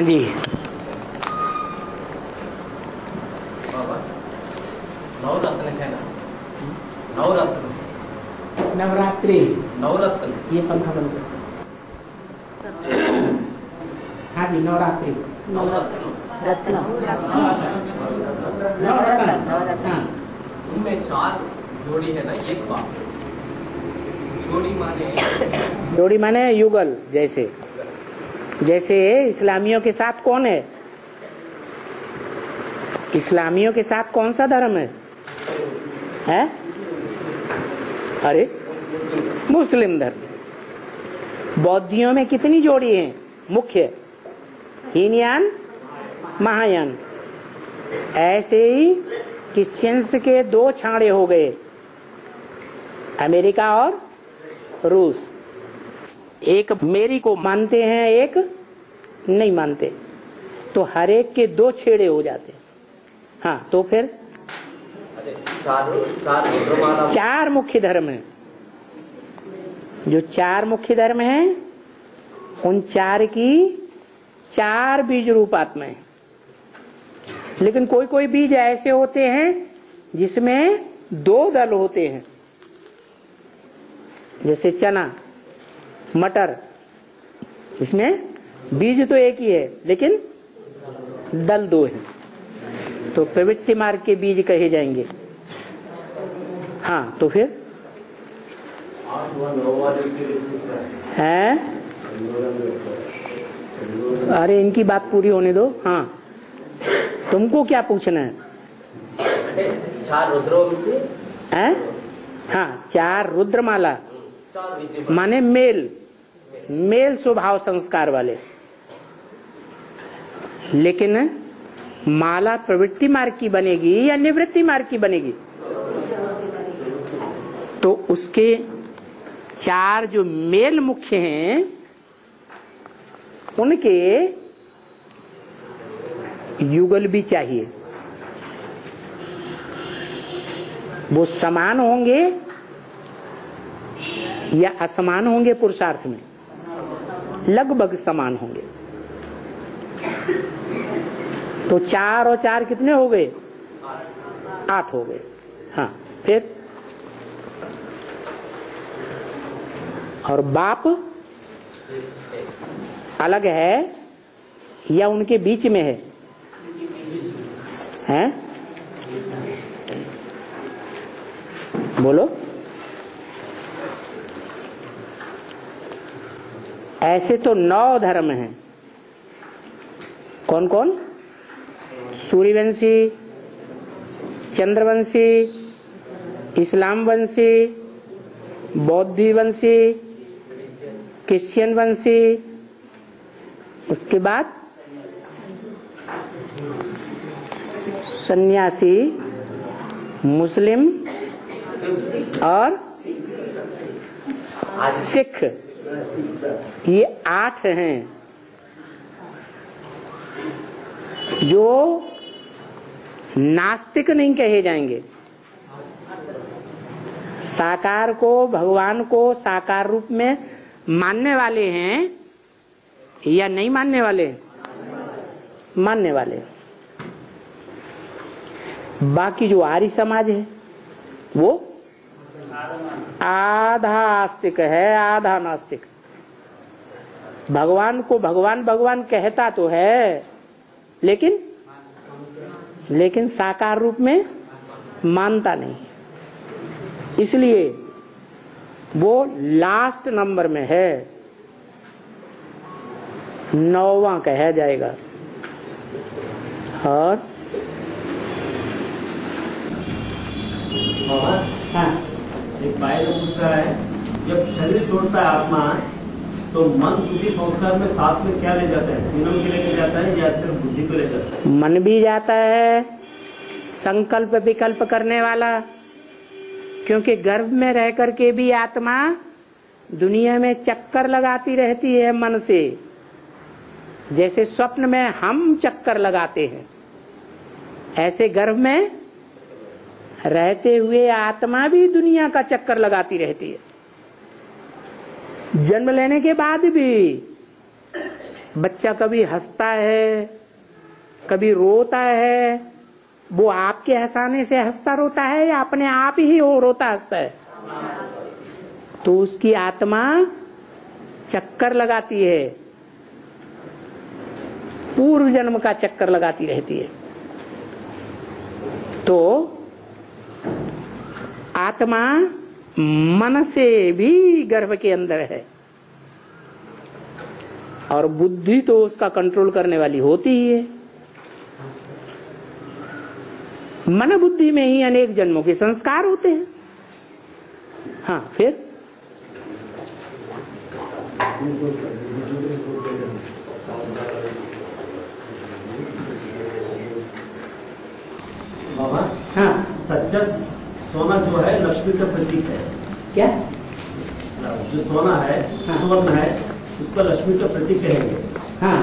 हाँ जी। बाबा नवरत्न ना? नवरत्न नवरात्रि। नवरत्न ये पंखा बंद कर हाँ जी नवरात्रि। नवरत्न रत्न। नवरत्न हाँ। उनमें चार जोड़ी है ना एक बाप। जोड़ी माने जोड़ी माने युगल जैसे। जैसे इस्लामियों के साथ कौन है? इस्लामियों के साथ कौन सा धर्म है? है? अरे, मुस्लिम धर्म। बौद्धियों में कितनी जोड़ी है? मुख्य। हीनयान, महायान। ऐसे ही क्रिश्चियंस के दो छाड़े हो गए। अमेरिका और रूस। एक मेरी को मानते हैं एक नहीं मानते। तो हर एक के दो छेड़े हो जाते। हाँ तो फिर? चार चार चार मुख्य धर्म है। जो चार मुख्य धर्म है उन चार की चार बीज रूप आत्माएँ लेकिन कोई कोई बीज ऐसे होते हैं जिसमें दो दल होते हैं। जैसे चना। मटर। इसमें बीज तो एक ही है लेकिन दल दो है। तो प्रवृत्ति मार्ग के बीज कहे जाएँगे। हाँ तो फिर? है? अरे इनकी बात पूरी होने दो। हाँ। तुमको क्या पूछना है? चार रुद्रों है? हाँ चार रुद्रमाला। माने मेल। मेल स्वभाव संस्कार वाले। लेकिन माला प्रवृत्ति मार्ग की बनेगी या निवृत्ति मार्ग की बनेगी? तो उसके चार जो मेल मुख्य हैं, उनके युगल भी चाहिए। वो समान होंगे या असमान होंगे पुरुषार्थ में? लगभग समान होंगे। तो चार और चार कितने हो गए? आठ हो गए। हाँ फिर? और बाप अलग है या उनके बीच में है? हैं? बोलो। ऐसे तो नौ धर्म हैं। कौन कौन सूर्यवंशी, चंद्रवंशी इस्लाम वंशी बौद्धि वंशी क्रिश्चियन वंशी उसके बाद सन्यासी, मुस्लिम और सिख। ये आठ हैं जो नास्तिक नहीं कहे जाएँगे। साकार को, भगवान को साकार रूप में मानने वाले हैं या नहीं मानने वाले? मानने वाले। बाकी जो आर्य समाज है, वो आधा आस्तिक है, आधा नास्तिक। भगवान को भगवान भगवान कहता तो है, लेकिन लेकिन साकार रूप में मानता नहीं। इसलिए वो लास्ट नंबर में है। नौवा कहा जाएगा। और? हाँ। एक भाई लोग पूछ है, जब शरीर छोड़ता है आत्मा तो मन बुद्धि संस्कार में साथ में क्या ले जाता है? तीनों के लेके जाता है या सिर्फ़ बुद्धि को ले जाता है? मन भी जाता है, संकल्प विकल्प करने वाला, क्योंकि गर्भ में रह करके भी आत्मा दुनिया में चक्कर लगाती रहती है मन से। जैसे स्वप्न में हम चक्कर लगाते हैं, ऐसे गर्भ में रहते हुए आत्मा भी दुनिया का चक्कर लगाती रहती है। जन्म लेने के बाद भी बच्चा कभी हंसता है, कभी रोता है, वो आपके हंसाने से हंसता रोता है या अपने आप ही वो रोता हंसता है? तो उसकी आत्मा चक्कर लगाती है। पूर्व जन्म का चक्कर लगाती रहती है। तो आत्मा मन से भी गर्भ के अंदर है। और बुद्धि तो उसका कंट्रोल करने वाली होती ही है। मन बुद्धि में ही अनेक जन्मों के संस्कार होते हैं। हाँ फिर? हाँ। सच्चा सोना जो है लक्ष्मी का प्रतीक है। क्या? जो सोना है हाँ। स्वर्ण है उसका लक्ष्मी का प्रतीक कहेंगे। हाँ।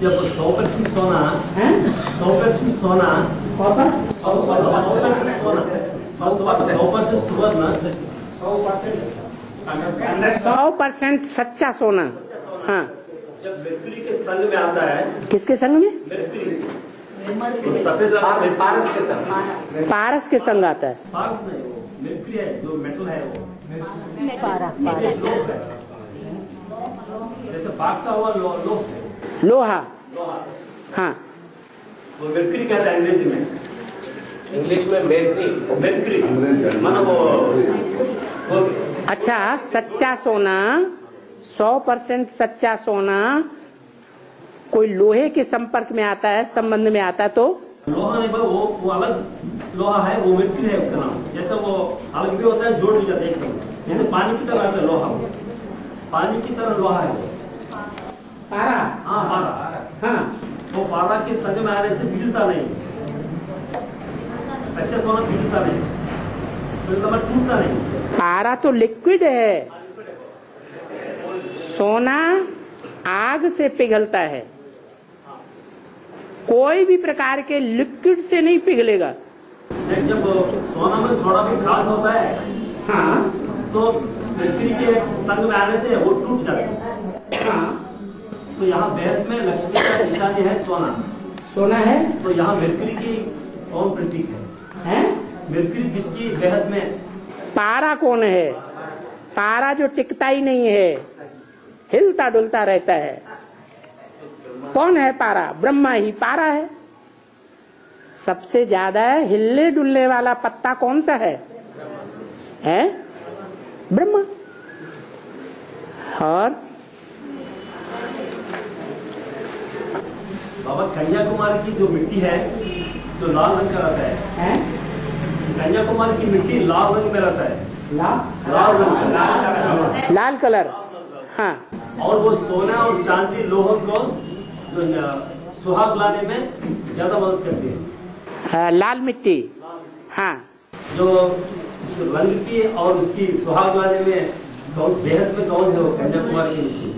जब सौ प्रतिशत सोना हैं? सौ प्रतिशत सोना सौ प्रतिशत सोना सौ परसेंट सुवर्ण। सौ परसेंट सच्चा सोना। हाँ। जब मृत्यु के संग में आता है किसके संग में? मृत्यु तो सफ़ेद रंग में पारस के संग पारस के संग आता है। पारस नहीं वो है जो मेटल है वो। पारा है। जैसे हुआ लो, लोह है। लोहा। लोहा। हाँ। वो मृत्यु कहते हैं अंग्रेज़ी में। इंग्लिश में मेट्री मृत्यु मानो वो वो अच्छा सच्चा सोना सौ परसेंट सच्चा सोना कोई लोहे के संपर्क में आता है संबंध में आता है तो? लोहा नहीं वो वो अलग लोहा है वो मृत्यु है उसका नाम। जैसे वो अलग भी होता है जोड़ भी जाता है एकदम जैसे पानी की तरह आता है लोहा पानी की तरह लोहा है पारा? हाँ पारा। हाँ। वो पारा के संग में आने से बिगड़ता नहीं। अच्छा सोना बिगड़ता नहीं। तो टूटता नहीं। पारा तो लिक्विड है। सोना आग से पिघलता है। कोई भी प्रकार के लिक्विड से नहीं पिघलेगा। जब सोना में थोड़ा भी खाद होता है हाँ। तो मृत्यु के संग में आने से वो टूट जाता है। हाँ। तो यहाँ बहस में लक्ष्मी का निशानी है सोना। सोना है? तो यहाँ मृत्यु की कौन प्रतीक है। हैं? मृत्यु किसकी बेहद में? पारा कौन है? पारा जो टिकता ही नहीं है। हिलता डुलता रहता है। कौन है पारा? ब्रह्मा ही पारा है। सबसे ज़्यादा हिलने डुलने वाला पत्ता कौन सा है? है? ब्रह्मा। और? बाबा कन्याकुमारी की जो मिट्टी है जो लाल रंग का रहता है है? कन्याकुमारी की मिट्टी लाल रंग में रहता है। लाल? रंग का। लाल कलर। हाँ। और वो सोना और चांदी लोह को सुहाग लाने में ज़्यादा मदद करती है। हाँ, लाल मिट्टी। हाँ। जो रंग की और उसकी सुहाग लाने में कौन बेहद में कौन है वो कन्याकुमारी की मिट्टी?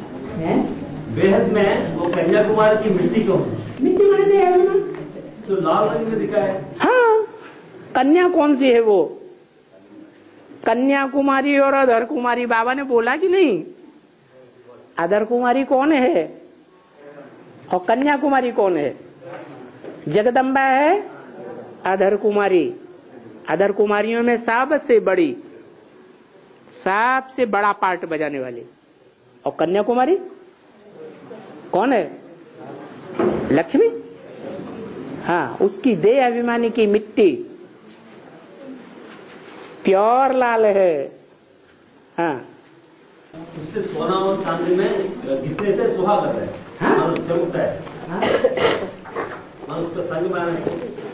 बेहद में वो कन्याकुमारी की मिट्टी कौन है? मिट्टी बने दे है ना? जो लाल रंग में दिखा है। हाँ कन्या कौन सी है वो? कन्याकुमारी और अधर कुमारी बाबा ने बोला कि नहीं? अधर कुमारी कौन है? और कन्याकुमारी कौन है? जगदम्बा है अधर कुमारी। अधर कुमारियों में सबसे बड़ी, सबसे बड़ा पार्ट बजाने वाली। और कन्याकुमारी? कौन है? लक्ष्मी? हाँ उसकी देह अभिमानी की मिट्टी। प्योर लाल है। हाँ। सोना और चांदी में से सुहाग है। हाँ? है से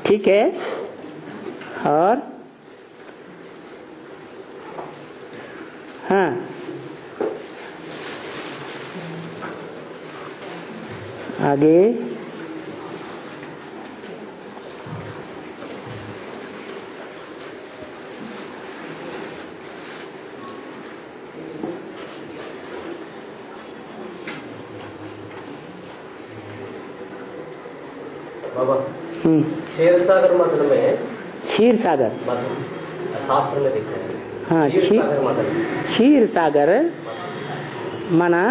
ठीक है। और? हाँ। आगे बाबा शेर सागर मत में क्षीर सागर शास्त्र में लिखा है। हाँ क्षीर क्षीर सागर क्षीर मना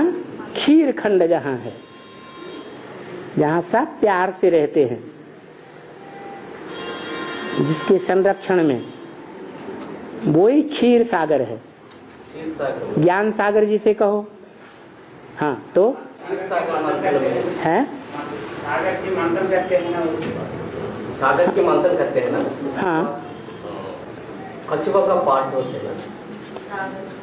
खीर खंड जहाँ है जहाँ सब प्यार से रहते हैं जिसके संरक्षण में वो ही। क्षीर सागर है ज्ञान सागर जिसे कहो। हाँ तो? क्षीर सागर मंथन है सागर के मंथन करते हैं ना? हाँ। कछुआ का पाठ होते हैं ना?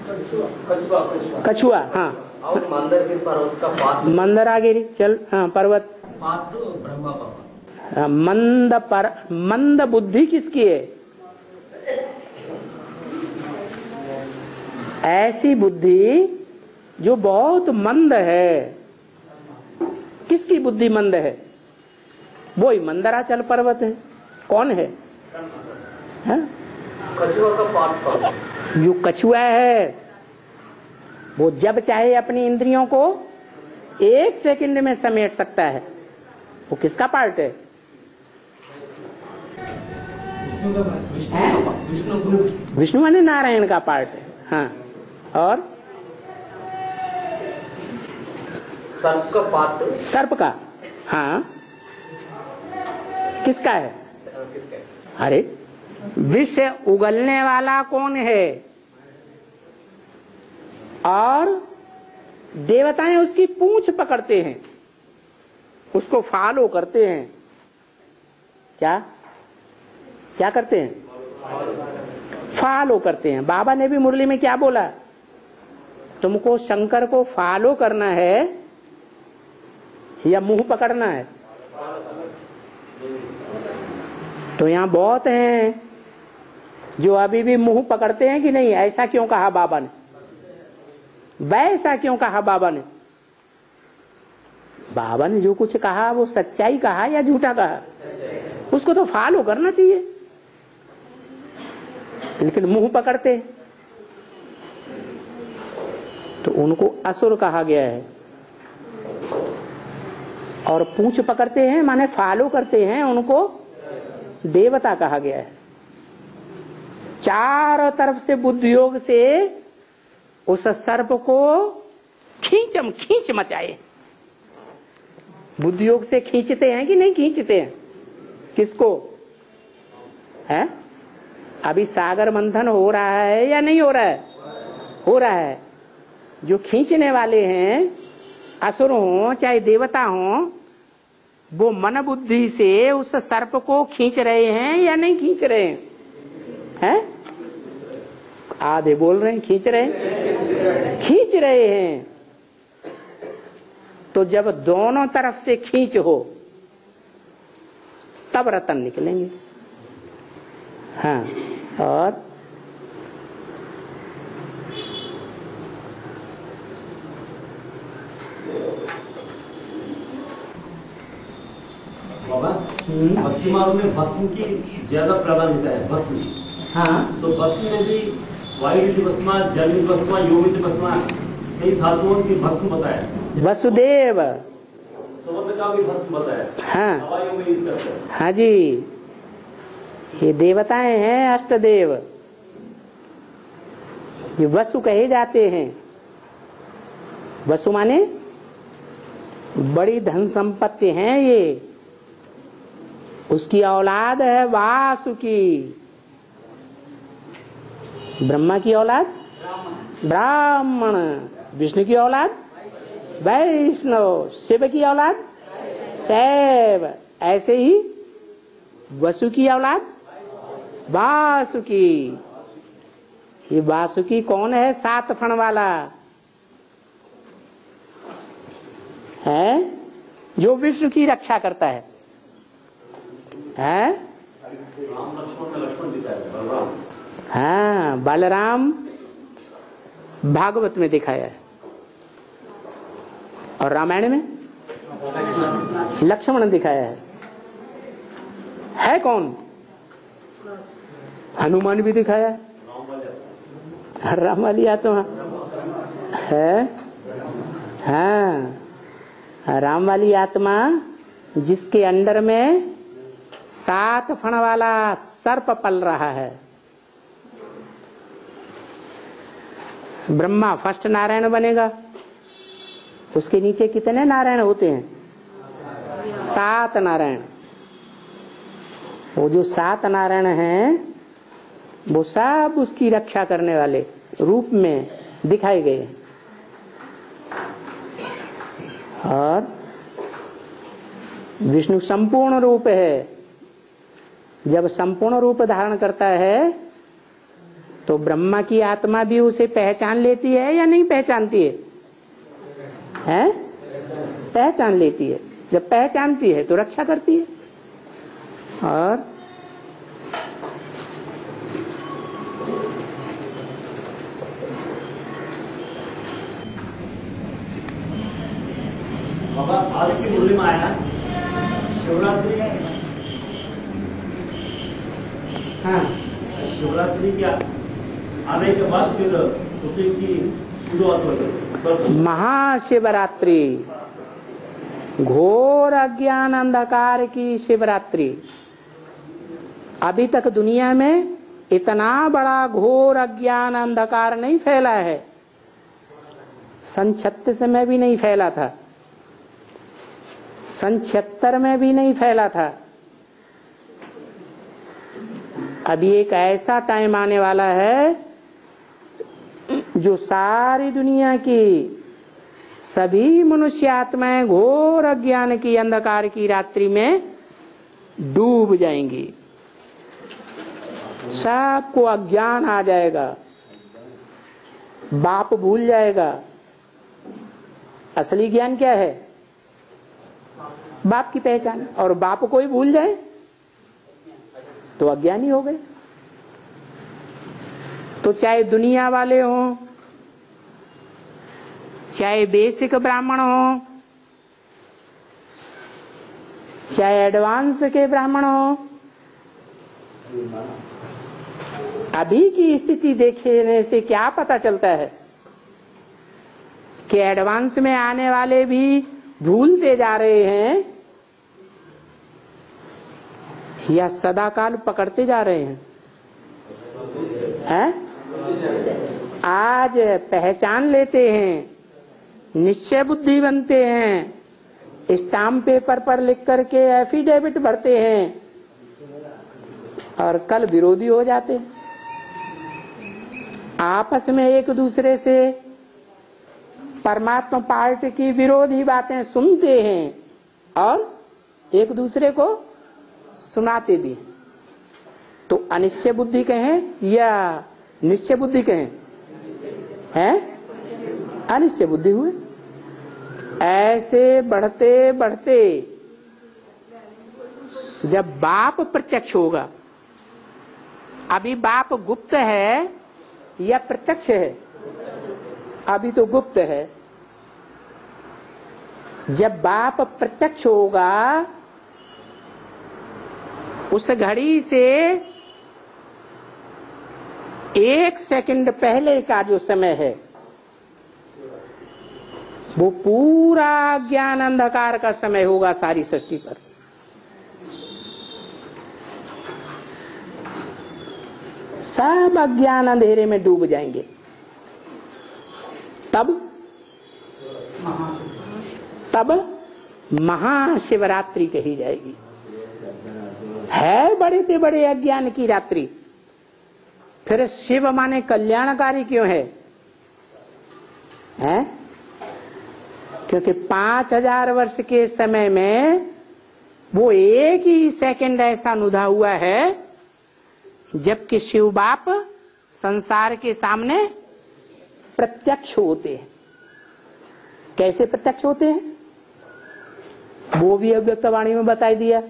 कछुआ कछुआ। कछुआ हाँ। और मंदरगिर पर्वत का पाठ मंदरागिरी चल हाँ पर्वत। पाठ ब्रह्मा बाबा हाँ, मंद पर मंद बुद्धि किसकी है? ऐसी बुद्धि जो बहुत मंद है। किसकी बुद्धि मंद है? वो ही मंदराचल पर्वत है। कौन है, है? कछुआ का पाठ जो कछुआ है। वो जब चाहे अपनी इंद्रियों को एक सेकंड में समेट सकता है। वो किसका पार्ट है? विष्णु का विष्णु ग्रुप विष्णु माने नारायण का पार्ट है। हाँ। और? सर्प का पाठ सर्प का। हाँ। किसका है? अरे विष उगलने वाला कौन है? और देवताएँ उसकी पूंछ पकड़ते हैं, उसको फॉलो करते हैं। क्या? क्या करते हैं? फॉलो करते हैं। बाबा ने भी मुरली में क्या बोला? तुमको शंकर को फॉलो करना है या मुँह पकड़ना है? तो यहाँ बहुत हैं जो अभी भी मुँह पकड़ते हैं कि नहीं, ऐसा क्यों कहा बाबा ने? वैसा क्यों कहा बाबा ने? बाबा ने जो कुछ कहा, वो सच्चाई कहा या झूठा कहा? उसको तो फॉलो करना चाहिए। लेकिन मुँह पकड़ते हैं। तो उनको असुर कहा गया है। और पूछ पकड़ते हैं, माने फॉलो करते हैं उनको। देवता कहा गया है। चारों तरफ़ से बुद्धि योग से उस सर्प को खींचम खींच मचाए। बुद्धि योग से खींचते हैं कि नहीं खींचते? हैं किसको? है? अभी सागर मंथन हो रहा है या नहीं हो रहा है? हो रहा है। जो खींचने वाले हैं, असुर हो, चाहे देवता हो वो मन बुद्धि से उस सर्प को खींच रहे हैं या नहीं खींच रहे हैं? हैं? आधे बोल रहे हैं, खींच रहे हैं? खींच रहे हैं। तो जब दोनों तरफ़ से खींच हो, तब रतन निकलेंगे। हाँ और बाबा हम्म। भक्ति मार्ग में भस्म की ज़्यादा प्राधान्यता है भस्म हाँ। तो भस्म में भी वायु भस्मा जल भस्मा योगित भस्मा कई धातुओं की भस्म बताया। वसुदेव। सुबह का भी भस्म बताया। हाँ। हाँ जी। ये देवताएँ हैं अष्टदेव। ये वसु कहे जाते हैं। वसु माने बड़ी धन संपत्ति है ये। उसकी औलाद है वासुकी। ब्रह्मा की औलाद? ब्राह्मण। विष्णु की औलाद? वैष्णव। शिव की औलाद? शैव। ऐसे ही वसु की औलाद? वासुकी। ये वासुकी कौन है? सात फण वाला। है? जो विष्णु की रक्षा करता है। है? हाँ बलराम भागवत में दिखाया है। और रामायण में? लक्ष्मण दिखाया है। है कौन? हनुमान भी दिखाया है। राम वाली आत्मा है? हाँ राम वाली आत्मा जिसके अंडर में सात फण वाला सर्प पल रहा है। ब्रह्मा फ़र्स्ट नारायण बनेगा। उसके नीचे कितने नारायण होते हैं? सात नारायण। वो जो सात नारायण हैं, वो सब उसकी रक्षा करने वाले रूप में दिखाए गए। और विष्णु संपूर्ण रूप है। जब संपूर्ण रूप धारण करता है तो ब्रह्मा की आत्मा भी उसे पहचान लेती है या नहीं पहचानती है? हैं? पहचान लेती है। जब पहचानती है तो रक्षा करती है। और आज की मुरली में आया शिवरात्रि हाँ। शिवरात्रि के आने के बाद फिर उसी की शुरुआत गई महाशिवरात्रि। घोर अज्ञान अंधकार की शिवरात्रि। अभी तक दुनिया में इतना बड़ा घोर अज्ञान अंधकार नहीं फैला है। सन छत्तीस में भी नहीं फैला था। सन छिहत्तर में भी नहीं फैला था। अभी एक ऐसा टाइम आने वाला है जो सारी दुनिया की सभी मनुष्य आत्माएँ घोर अज्ञान की अंधकार की रात्रि में डूब जाएँगी। सबको अज्ञान आ जाएगा। बाप भूल जाएगा। असली ज्ञान क्या है? बाप की पहचान। और बाप को ही भूल जाए? तो अज्ञानी हो गए। तो चाहे दुनिया वाले हों, चाहे बेसिक ब्राह्मण हो, चाहे एडवांस के ब्राह्मण हो, अभी की स्थिति देखने से क्या पता चलता है कि एडवांस में आने वाले भी भूलते जा रहे हैं या सदाकाल पकड़ते जा रहे हैं हैं? आज पहचान लेते हैं, निश्चय बुद्धि बनते हैं, स्टाम्प पेपर पर लिख करके एफिडेविट भरते हैं, और कल विरोधी हो जाते हैं आपस में एक दूसरे से परमात्मा पार्टी की विरोधी बातें सुनते हैं और एक दूसरे को सुनाते भी। तो अनिश्चय बुद्धि कहें या निश्चय बुद्धि कहें? हैं? अनिश्चय बुद्धि हुए। ऐसे बढ़ते बढ़ते जब बाप प्रत्यक्ष होगा, अभी बाप गुप्त है या प्रत्यक्ष है? अभी तो गुप्त है। जब बाप प्रत्यक्ष होगा उस घड़ी से एक सेकंड पहले का जो समय है वो पूरा ज्ञान अंधकार का समय होगा सारी सृष्टि पर। सब अज्ञान अंधेरे में डूब जाएँगे। तब? तब महाशिवरात्रि कही जाएगी। है बड़े से बड़े अज्ञान की रात्रि। फिर शिव माने कल्याणकारी क्यों है? हैं? क्योंकि पाँच हज़ार वर्ष के समय में वो एक ही सेकंड ऐसा नुधा हुआ है, जबकि शिव बाप संसार के सामने प्रत्यक्ष होते हैं। कैसे प्रत्यक्ष होते हैं? वो भी अव्यक्त वाणी में बताई दिया।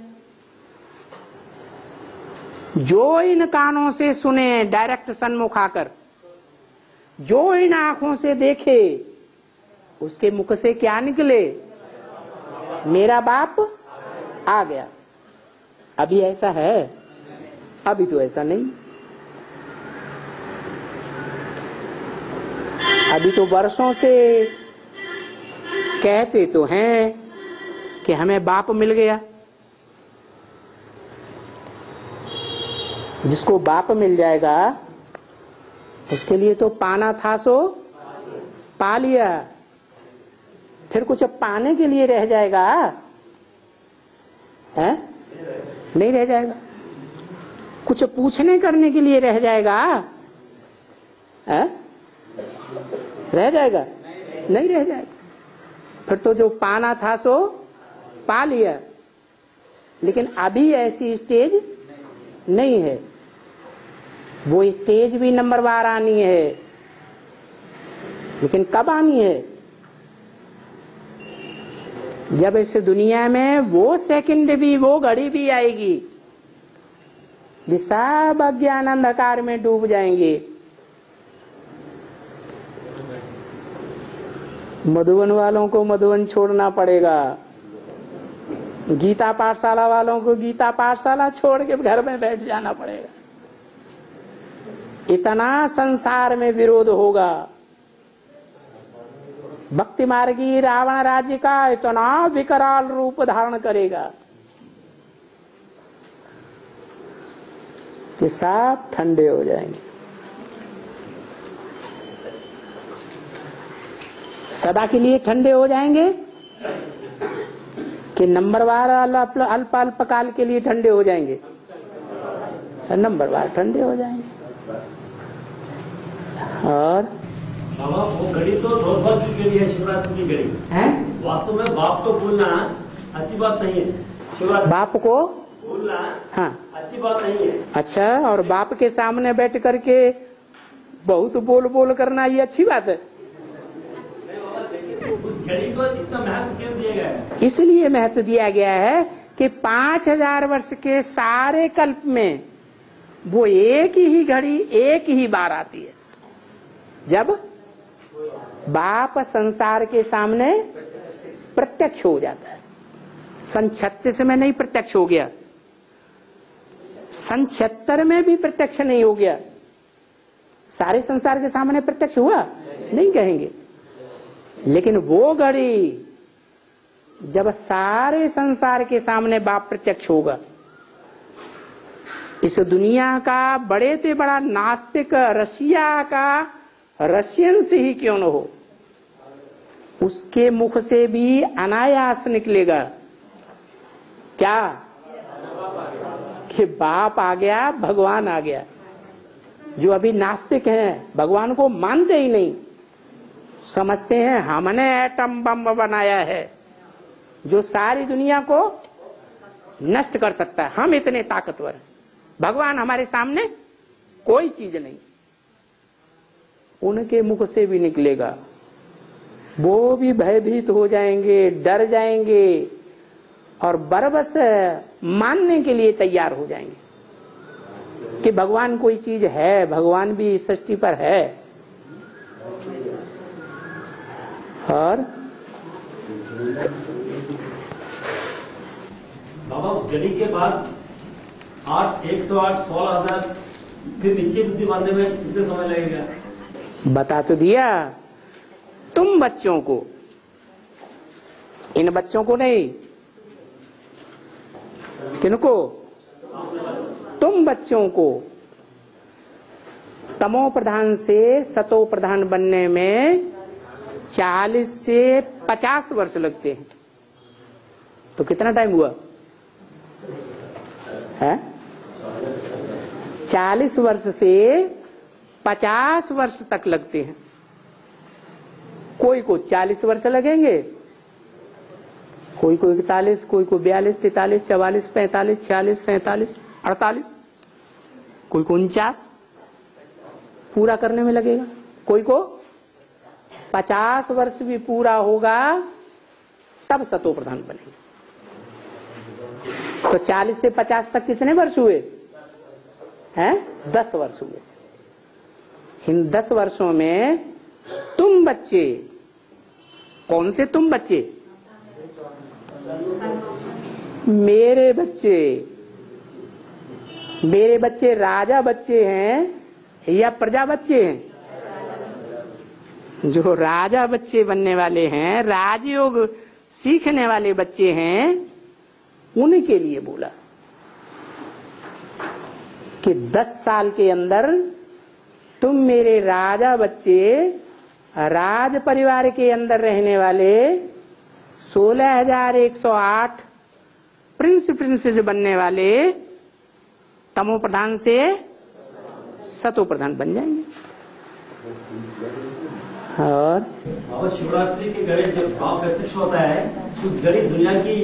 जो इन कानों से सुने डायरेक्ट सन्मुख आकर। जो इन आँखों से देखे, उसके मुख से क्या निकले? मेरा बाप आ गया। अभी ऐसा है? अभी तो ऐसा नहीं। अभी तो वर्षों से कहते तो हैं कि हमें बाप मिल गया। जिसको बाप मिल जाएगा, उसके लिए तो पाना था सो पा लिया। फिर कुछ अब पाने के लिए रह जाएगा? है? नहीं रह जाएगा। कुछ पूछने करने के लिए रह जाएगा? है? रह जाएगा? नहीं रह जाएगा। फिर तो जो पाना था सो पा लिया। लेकिन अभी ऐसी स्टेज नहीं है। वो स्टेज भी नंबर बार आनी है। लेकिन कब आनी है? जब इस दुनिया में वो सेकंड भी, वो घड़ी भी आएगी, ये सब अज्ञान अंधकार में डूब जाएँगे। मधुबन वालों को मधुबन छोड़ना पड़ेगा। गीता पाठशाला वालों को गीता पाठशाला छोड़ के घर में बैठ जाना पड़ेगा। इतना संसार में विरोध होगा। भक्ति मार्गी रावण राज्य का इतना विकराल रूप धारण करेगा कि साफ़ ठंडे हो जाएँगे। सदा के लिए ठंडे हो जाएँगे कि नंबरवार अल्प अल्प अल्प काल के लिए ठंडे हो जाएँगे। नंबरवार ठंडे हो जाएँगे। और? बाबा वो घड़ी तो दौर्भाग्य के लिए है शिवरात्रि की घड़ी। हैं? वास्तव में बाप को भूलना अच्छी बात नहीं है। शिवरात्रि बाप को? भूलना हाँ। अच्छी बात नहीं है। अच्छा और बाप के सामने बैठ करके बहुत बोल बोल करना ये अच्छी बात है। उस घड़ी को महत्व क्यों दिया गया है? इसलिए महत्व दिया गया है कि पाँच हज़ार वर्ष के सारे कल्प में वो एक ही घड़ी एक ही बार आती है। जब बाप संसार के सामने प्रत्यक्ष हो जाता है। सन छत्तीस में नहीं प्रत्यक्ष हो गया। सन में भी प्रत्यक्ष नहीं हो गया। सारे संसार के सामने प्रत्यक्ष हुआ? नहीं कहेंगे। लेकिन वो घड़ी जब सारे संसार के सामने बाप प्रत्यक्ष होगा, इस दुनिया का बड़े से बड़ा नास्तिक रशिया का रशियन से ही क्यों न हो? उसके मुख से भी अनायास निकलेगा। क्या? कि बाप आ गया, भगवान आ गया। जो अभी नास्तिक हैं, भगवान को मानते ही नहीं। समझते हैं, हमने एटम बम बनाया है, जो सारी दुनिया को नष्ट कर सकता है। हम इतने ताकतवर भगवान हमारे सामने कोई चीज़ नहीं। उनके मुख से भी निकलेगा। वो भी भयभीत हो जाएँगे, डर जाएँगे और बरबस मानने के लिए तैयार हो जाएँगे कि भगवान कोई चीज़ है, भगवान भी सृष्टि पर है। और बाबा, उस घड़ी के बाद आठ, एक सौ आठ, सोलह हज़ार, फिर नीचे बुद्धि बांधने में कितने समय लगेगा? बता तो दिया। तुम बच्चों को। इन बच्चों को नहीं। किनको? तुम बच्चों को। तमो प्रधान से सतो प्रधान बनने में 40 से 50 वर्ष लगते हैं। तो कितना टाइम हुआ? है? 40 वर्ष से 50 वर्ष तक लगते हैं। कोई को 40 वर्ष लगेंगे, कोई को इकतालीस, कोई को बयालीस, तैतालीस, चवालीस, पैंतालीस, छियालीस, सैतालीस, अड़तालीस, कोई को उनचास, पूरा करने में लगेगा। कोई को पचास वर्ष भी पूरा होगा, तब सतो प्रधान बनेगा। तो 40 से 50 तक कितने वर्ष हुए? हैं? दस वर्ष हुए। इन दस वर्षों में तुम बच्चे, कौन से तुम बच्चे? मेरे बच्चे। मेरे बच्चे राजा बच्चे हैं या प्रजा बच्चे हैं? जो राजा बच्चे बनने वाले हैं, राजयोग सीखने वाले बच्चे हैं, उनके लिए बोला कि दस साल के अंदर तुम मेरे राजा बच्चे राज परिवार के अंदर रहने वाले सोलह हज़ार एक सौ आठ प्रिंस प्रिंसेस बनने वाले तमो प्रधान से सतो प्रधान बन जाएँगे। और? शिवरात्रि के गणेश जब भाव प्रत्यक्ष होता है उस गणित दुनिया की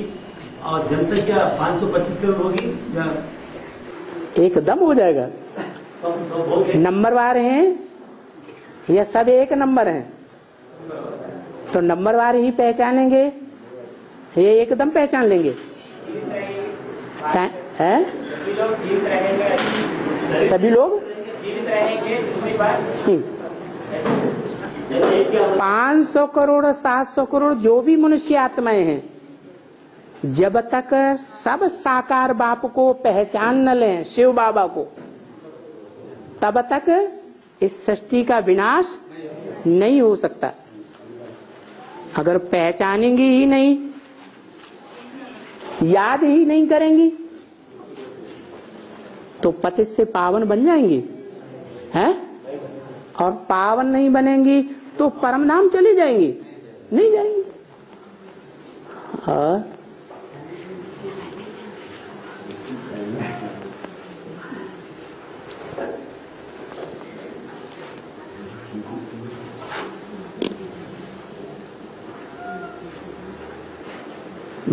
जनसंख्या 525 करोड़ होगी एकदम हो जाएगा। नंबरवार हैं या सब एक नंबर हैं। तो नंबरवार ही पहचानेंगे? ये एकदम पहचान लेंगे। है? सभी लोग हम्म। पाँच सौ करोड़ सात सौ करोड़ जो भी मनुष्य आत्माएँ हैं जब तक सब साकार बाप को पहचान न लें शिव बाबा को तब तक इस सृष्टि का विनाश नहीं हो सकता। अगर पहचानेंगी ही नहीं, याद ही नहीं करेंगी तो पति से पावन बन जाएँगी, हैं? और पावन नहीं बनेंगी तो परम नाम चली जाएँगी, नहीं जाएँगी। और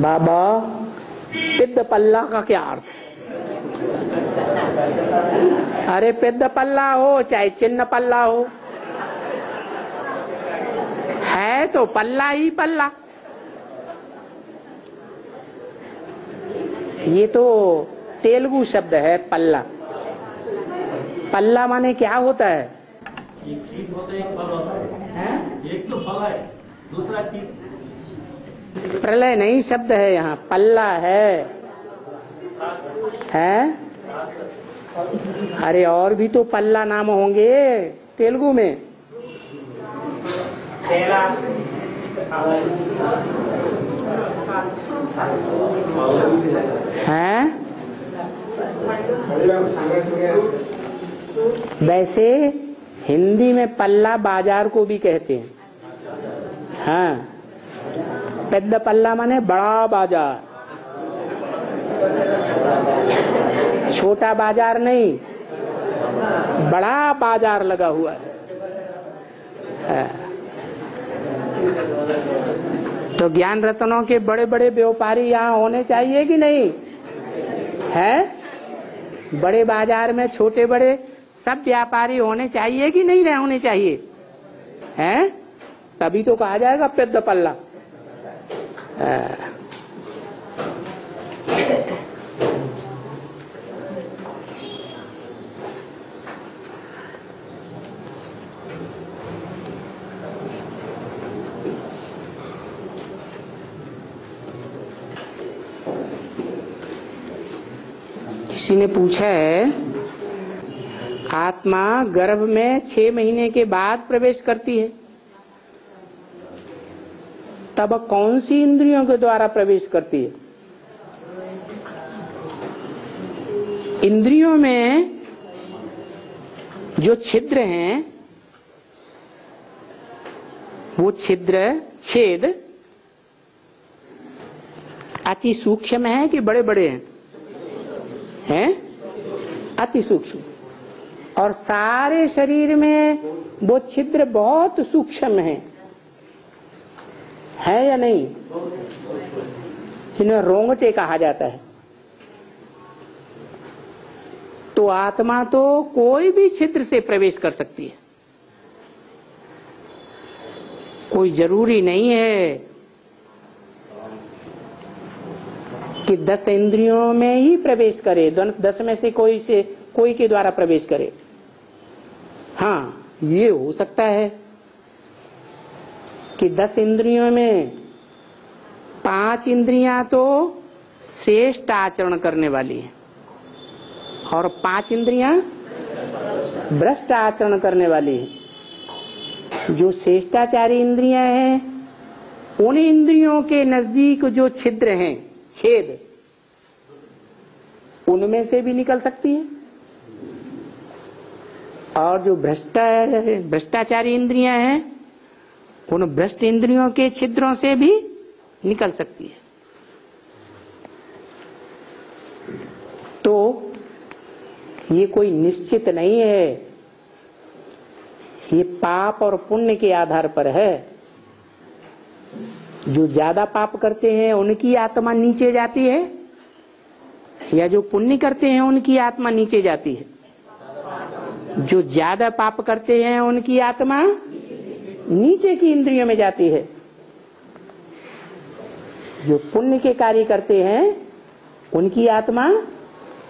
बाबा पिद पल्ला का क्या अर्थ? अरे पिद पल्ला हो चाहे चिन्ह पल्ला हो। है तो पल्ला ही पल्ला। ये तो तेलुगु शब्द है पल्ला। पल्ला माने क्या होता है? एक होता है एक फल होता है। एक तो फल है दूसरा कीट प्रलय नहीं शब्द है यहाँ, पल्ला है। है? अरे और भी तो पल्ला नाम होंगे तेलुगु में। हैं? वैसे हिंदी में पल्ला बाज़ार को भी कहते हैं। हाँ। पेद्द पल्ला माने बड़ा बाज़ार छोटा बाज़ार नहीं बड़ा बाज़ार लगा हुआ है। तो ज्ञान रत्नों के बड़े बड़े व्यापारी यहाँ होने चाहिए कि नहीं है बड़े बाज़ार में छोटे बड़े सब व्यापारी होने चाहिए कि नहीं होने चाहिए हैं तभी तो कहा जाएगा पेद्द पल्ला। किसी ने पूछा है आत्मा गर्भ में छह महीने के बाद प्रवेश करती है। तब कौन सी इंद्रियों के द्वारा प्रवेश करती है? इंद्रियों में जो छिद्र हैं, वो छिद्र, छेद अति सूक्ष्म है कि बड़े बड़े हैं? हैं? अति सूक्ष्म। और सारे शरीर में वो छिद्र बहुत सूक्ष्म है। है या नहीं? जिन्हें रोंगटे कहा जाता है। तो आत्मा तो कोई भी क्षेत्र से प्रवेश कर सकती है। कोई ज़रूरी नहीं है कि दस इंद्रियों में ही प्रवेश करे दस में से कोई से कोई के द्वारा प्रवेश करे। हाँ ये हो सकता है। कि दस इंद्रियों में पाँच इंद्रियाँ तो श्रेष्ठ आचरण करने वाली है। और पाँच इंद्रियाँ भ्रष्ट आचरण करने वाली है। जो श्रेष्ठाचारी इंद्रियाँ हैं, उन इंद्रियों के नज़दीक जो छिद्र हैं, छेद, उनमें से भी निकल सकती है। और जो भ्रष्टा, भ्रष्टाचारी इंद्रियाँ हैं उन भ्रष्ट इंद्रियों के छिद्रों से भी निकल सकती है। तो ये कोई निश्चित नहीं है। ये पाप और पुण्य के आधार पर है। जो ज़्यादा पाप करते हैं, उनकी आत्मा नीचे जाती है। या जो पुण्य करते हैं, उनकी आत्मा नीचे जाती है। जो ज़्यादा पाप करते हैं, उनकी आत्मा नीचे की इंद्रियों में जाती है। जो पुण्य के कार्य करते हैं, उनकी आत्मा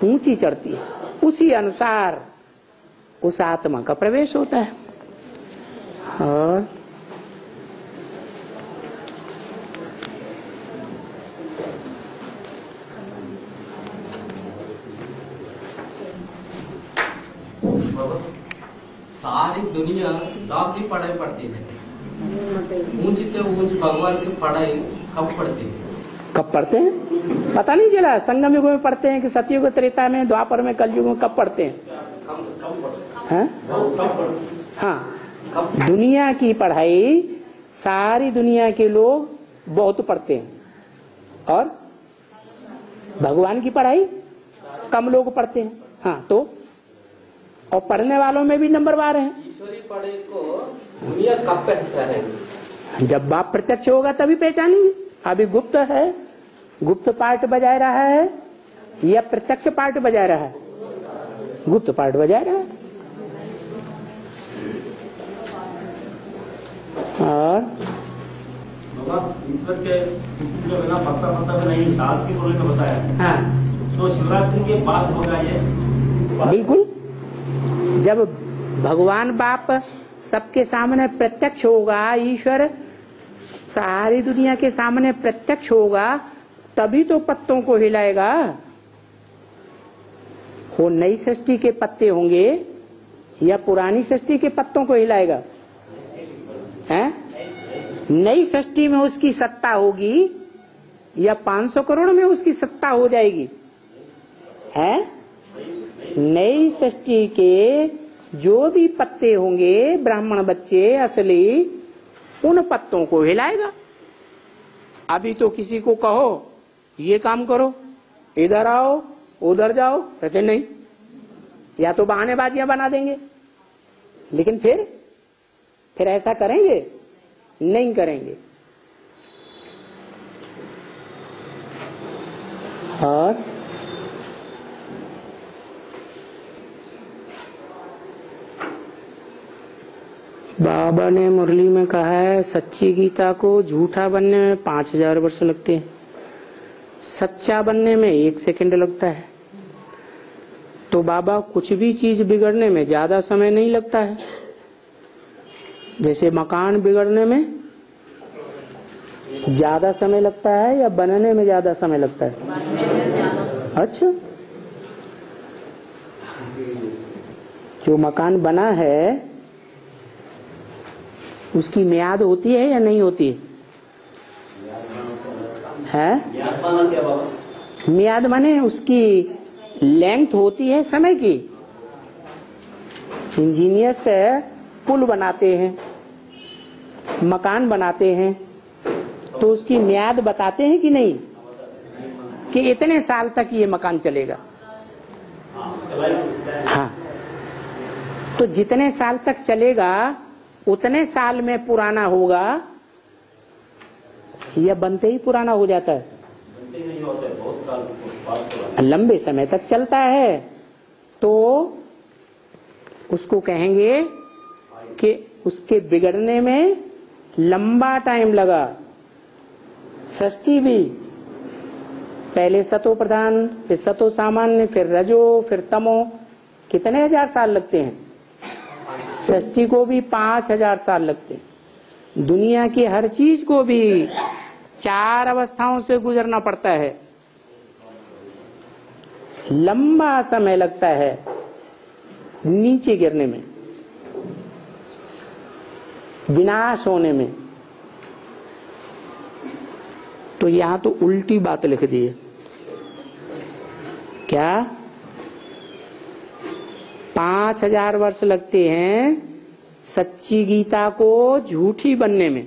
ऊँची चढ़ती है। उसी अनुसार उस आत्मा का प्रवेश होता है। और सारी दुनिया लॉ की पढ़ाई पढ़ती है। ऊंच से ऊंच भगवान की पढ़ाई कब पढ़ती है? कब पढ़ते हैं? पता नहीं चला। संगम युग में पढ़ते हैं कि सतयुग त्रेता में द्वापर में कलयुग में कब पढ़ते हैं? हैं? हाँ। दुनिया की पढ़ाई सारी दुनिया के लोग बहुत पढ़ते हैं। और? भगवान की पढ़ाई कम लोग पढ़ते हैं। हाँ तो? और पढ़ने वालों में भी नंबर बार है। ईश्वरी को दुनिया कब पहचानेगी? जब बाप प्रत्यक्ष होगा तभी पहचानेंगे। अभी गुप्त है। गुप्त पार्ट बजाय रहा है या प्रत्यक्ष पार्ट बजाय रहा है? गुप्त पार्ट बजाय रहा है। और? ईश्वर के जो बिना पत्ता पत्ता में नहीं की बोले तो बताया। हाँ। तो शिवरात्रि के बाद होगा ये? बिल्कुल जब भगवान बाप सबके सामने प्रत्यक्ष होगा, ईश्वर सारी दुनिया के सामने प्रत्यक्ष होगा, तभी तो पत्तों को हिलाएगा। वो नई सृष्टि के पत्ते होंगे या पुरानी सृष्टि के पत्तों को हिलाएगा? हैं? नई सृष्टि में उसकी सत्ता होगी या 500 करोड़ में उसकी सत्ता हो जाएगी? है? नई सृष्टि के जो भी पत्ते होंगे, ब्राह्मण बच्चे असली, उन पत्तों को हिलाएगा अभी तो किसी को कहो, ये काम करो, इधर आओ, उधर जाओ, कहते नहीं। या तो बहानेबाजियाँ बना देंगे। लेकिन फिर फिर ऐसा करेंगे? नहीं करेंगे। और बाबा ने मुरली में कहा है, सच्ची गीता को झूठा बनने में पाँच हज़ार वर्ष लगते हैं। सच्चा बनने में एक सेकंड लगता है। तो बाबा कुछ भी चीज़ बिगड़ने में ज़्यादा समय नहीं लगता है। जैसे मकान बिगड़ने में ज़्यादा समय लगता है या बनने में ज़्यादा समय लगता है? अच्छा। जो मकान बना है उसकी म्याद होती है या नहीं होती है? म्याद माने उसकी लेंथ होती है समय की। इंजीनियर से पुल बनाते हैं, मकान बनाते हैं तो उसकी म्याद बताते हैं कि नहीं? कि इतने साल तक ये मकान चलेगा। हाँ। तो जितने साल तक चलेगा उतने साल में पुराना होगा या बनते ही पुराना हो जाता है? बनते नहीं होते बहुत साल बाद तो लंबे समय तक चलता है। तो उसको कहेंगे कि उसके बिगड़ने में लंबा टाइम लगा। षष्ठी भी। पहले सतो प्रधान फिर सतो सामान्य फिर रजो फिर तमो। कितने हज़ार साल लगते हैं? षष्ठी को भी पाँच हज़ार साल लगते। दुनिया की हर चीज़ को भी चार अवस्थाओं से गुजरना पड़ता है। लंबा समय लगता है नीचे गिरने में, विनाश होने में। तो यहाँ तो उल्टी बात लिख दी है। क्या? पाँच हज़ार वर्ष लगते हैं सच्ची गीता को झूठी बनने में।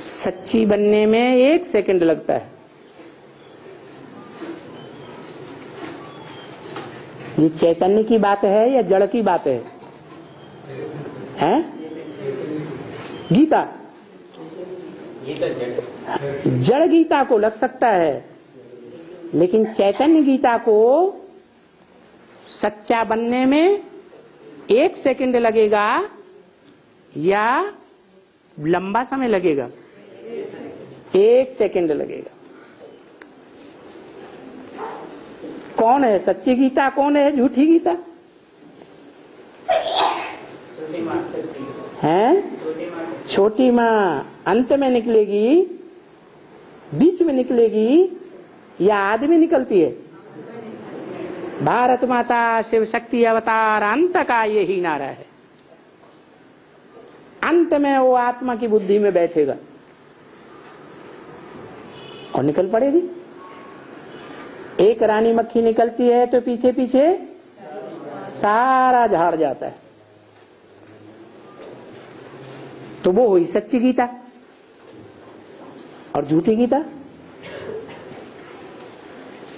सच्ची बनने में एक सेकंड लगता है। ये चैतन्य की बात है या जड़ की बात है? हैं? गीता। जड़ गीता को लग सकता है। लेकिन चैतन्य गीता को सच्चा बनने में एक सेकंड लगेगा या लंबा समय लगेगा? एक सेकंड लगेगा। कौन है? सच्ची गीता कौन है? झूठी गीता? है? छोटी माँ। अंत में निकलेगी, बीच में निकलेगी या आदि में निकलती है। भारत माता शिव शक्ति अवतार, अंत का यही नारा है। अंत में वो आत्मा की बुद्धि में बैठेगा। और निकल पड़ेगी। एक रानी मक्खी निकलती है तो पीछे पीछे सारा झाड़ जाता है। तो वो हुई सच्ची गीता। और झूठी गीता।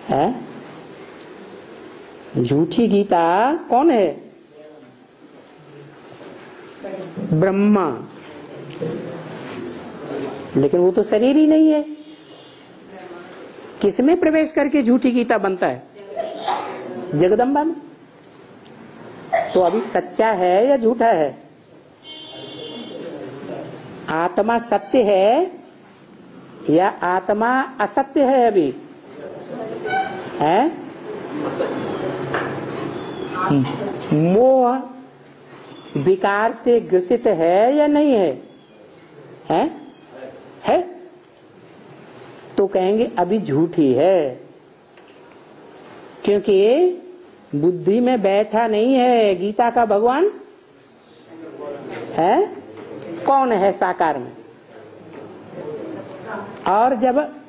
है? झूठी गीता कौन है? ब्रह्मा। लेकिन वो तो शरीर ही नहीं है। किसमें प्रवेश करके झूठी गीता बनता है? जगदम्बा में। तो अभी सच्चा है या झूठा है? आत्मा सत्य है या आत्मा असत्य है अभी? है? मोह विकार से ग्रसित है या नहीं है? है? है? तो कहेंगे, अभी झूठी है। क्योंकि बुद्धि में बैठा नहीं है, गीता का भगवान। है? कौन है साकार में? और जब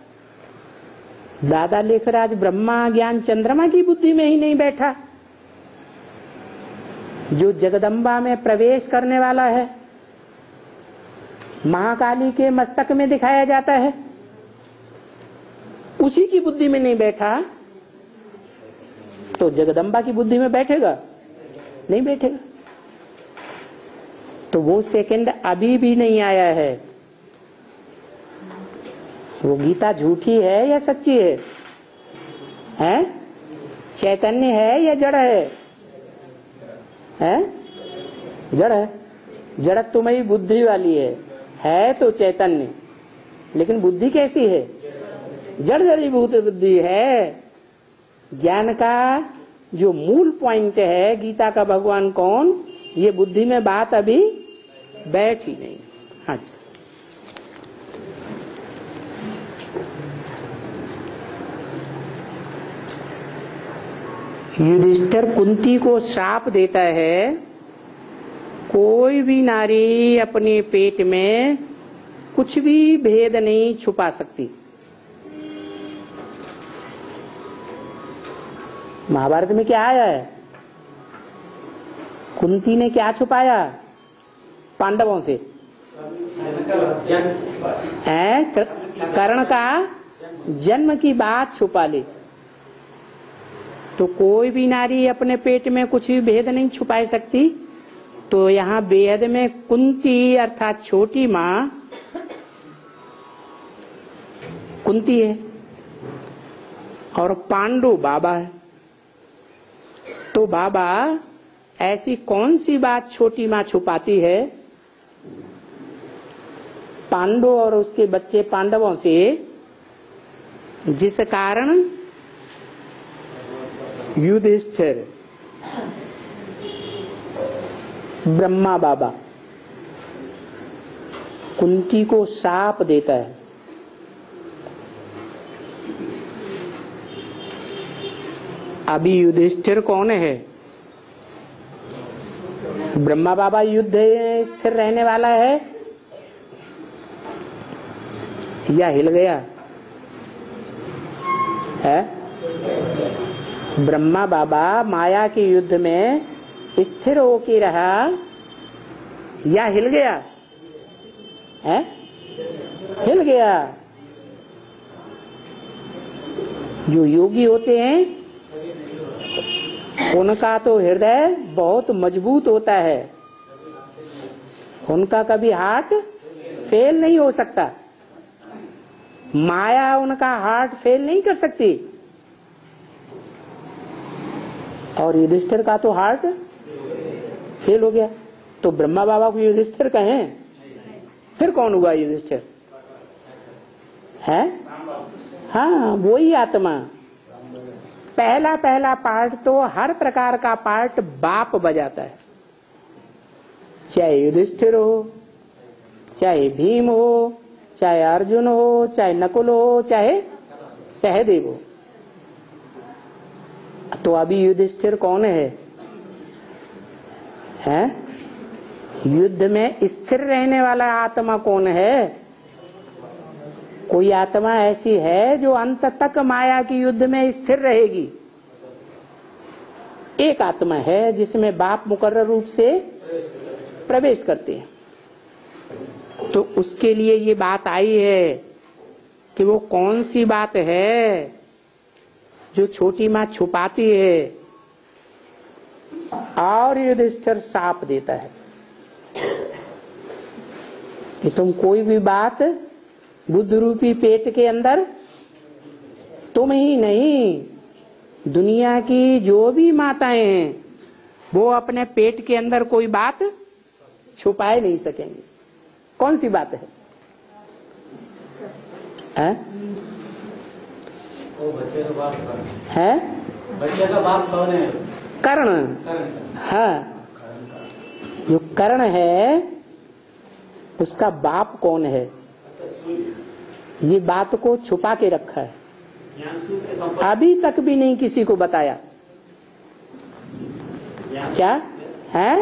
दादा लेखराज ब्रह्मा ज्ञान चंद्रमा की बुद्धि में ही नहीं बैठा। जो जगदम्बा में प्रवेश करने वाला है, महाकाली के मस्तक में दिखाया जाता है, उसी की बुद्धि में नहीं बैठा तो जगदम्बा की बुद्धि में बैठेगा? नहीं बैठेगा। तो वो सेकंड अभी भी नहीं आया है। वो गीता झूठी है या सच्ची है? हैं? चैतन्य है या जड़ है? हैं? जड़ है। जड़ तुम्हारी बुद्धि वाली है। है तो चैतन्य। लेकिन बुद्धि कैसी है? जड़ जड़ी भूत बुद्धि है। ज्ञान का जो मूल पॉइंट है, गीता का भगवान कौन? ये बुद्धि में बात अभी बैठ ही नहीं हाँ जी युधिष्ठिर कुंती को श्राप देता है, कोई भी नारी अपने पेट में कुछ भी भेद नहीं छुपा सकती। महाभारत में क्या आया है? कुंती ने क्या छुपाया? पांडवों से। कर्ण का जन्म की बात छुपा ली। तो कोई भी नारी अपने पेट में कुछ भी भेद नहीं छुपा सकती। तो यहाँ बेहद में कुंती अर्थात छोटी माँ, कुंती है और पांडु बाबा है। तो बाबा, ऐसी कौन सी बात छोटी माँ छुपाती है? पांडु और उसके बच्चे पांडवों से, जिस कारण युधिष्ठिर। ब्रह्मा बाबा। कुंती को साप देता है। अभी युधिष्ठिर कौन है? ब्रह्मा बाबा युद्ध स्थिर रहने वाला है? या हिल गया? है? ब्रह्मा बाबा माया के युद्ध में स्थिर होके रहा। या हिल गया? है? हिल गया। जो योगी होते हैं, उनका तो हृदय बहुत मज़बूत होता है। उनका कभी हार्ट फेल नहीं हो सकता। माया उनका हार्ट फेल नहीं कर सकती। और युधिष्ठिर का तो हार्ट फेल हो गया। तो ब्रह्मा बाबा को युधिष्ठिर कहें, फिर कौन हुआ युधिष्ठिर? है? हाँ वही आत्मा। पहला पहला पार्ट तो हर प्रकार का पार्ट बाप बजाता है। चाहे युधिष्ठिर हो, चाहे भीम हो, चाहे अर्जुन हो, चाहे नकुल हो, चाहे सहदेव हो। तो अभी युधिष्ठिर कौन है? हैं? युद्ध में स्थिर रहने वाला आत्मा कौन है? कोई आत्मा ऐसी है जो अंत तक माया की युद्ध में स्थिर रहेगी? एक आत्मा है जिसमें बाप मुकर्र रूप से प्रवेश करते हैं। तो उसके लिए ये बात आई है कि वो कौन सी बात है? जो छोटी माँ छुपाती है और युधिष्ठिर साप देता है। कि तुम कोई भी बात बुद्ध रूपी पेट के अंदर तुम ही नहीं दुनिया की जो भी माताएँ हैं वो अपने पेट के अंदर कोई बात छुपाए नहीं सकेंगे। कौन सी बात है, है? वो बच्चे का बाप कौन है? है? बच्चे का बाप कौन है? कर्ण। हाँ। जो कर्ण है उसका बाप कौन है? ये बात को छुपा के रखा है। अभी तक भी नहीं किसी को बताया। क्या? है?